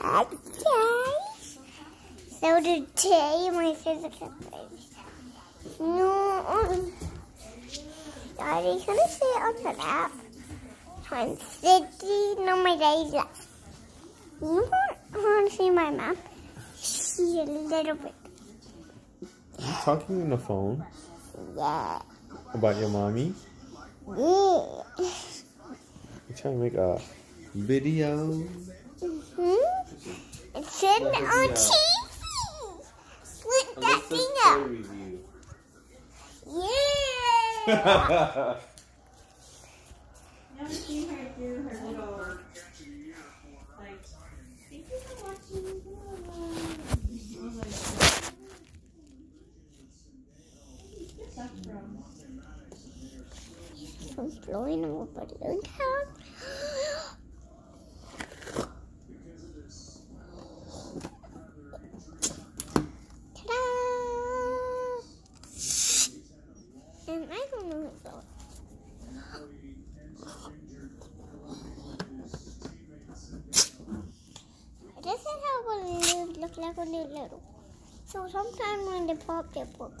Hi guys. So today my physical therapist. No, um, Daddy's gonna sit on the lap. I'm sitting on my daddy's lap. You want to see my map? See a little bit. You talking on the phone Yeah. about your mommy? Yeah. You trying to make a video? Sitting on TV. Put that thing up. Yeah. Now see her do her little like thank you for watching. I was like, Where's that from? I'm blowing up a balloon And I don't know what's going This is how balloons look like when they're little. So sometimes when they pop, they pop.